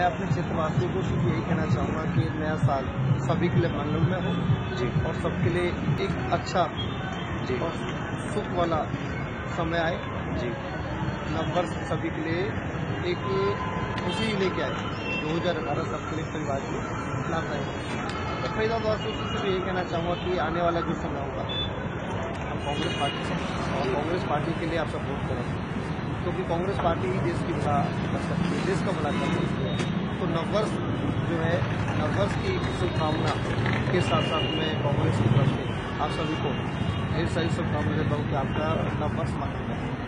मैं अपने क्षेत्रवासियों को सिर्फ़ यही कहना चाहूँगा कि नया साल सभी के लिए मंगलमय हो जी। और सबके लिए एक अच्छा जी। और सुख वाला समय आए। जी। नववर्ष सभी के लिए एक खुशी लेके आए। दो हज़ार अठारह सबके लिए परिवार के लिए लाभदायक। तो दोस्तों से सिर्फ़ यही कहना चाहूँगा कि आने वाला जो समय होगा हम कांग्रेस पार्टी से और कांग्रेस पार्टी के लिए आप सपोर्ट करेंगे। क्योंकि कांग्रेस पार्टी ही देश की भला कर सकती है देश का भला कर सकती है। नववर्ष जो है, नववर्ष की शुभकामना के साथ साथ मैं कांग्रेस की तरफ़ से आप सभी को ढेर सारी शुभकामना देता हूँ कि आपका नववर्ष मान्य